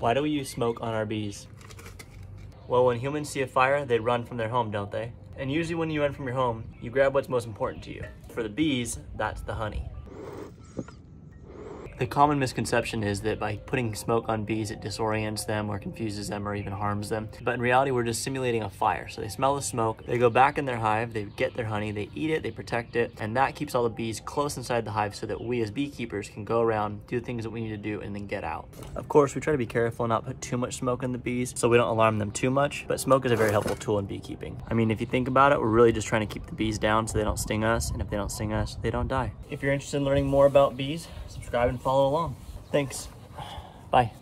Why do we use smoke on our bees? Well, when humans see a fire, they run from their home, don't they? And usually when you run from your home, you grab what's most important to you. For the bees, that's the honey. The common misconception is that by putting smoke on bees, it disorients them or confuses them or even harms them. But in reality, we're just simulating a fire. So they smell the smoke, they go back in their hive, they get their honey, they eat it, they protect it, and that keeps all the bees close inside the hive so that we as beekeepers can go around, do the things that we need to do, and then get out. Of course, we try to be careful and not put too much smoke on the bees so we don't alarm them too much, but smoke is a very helpful tool in beekeeping. I mean, if you think about it, we're really just trying to keep the bees down so they don't sting us, and if they don't sting us, they don't die. If you're interested in learning more about bees, subscribe and follow along. Thanks. Bye.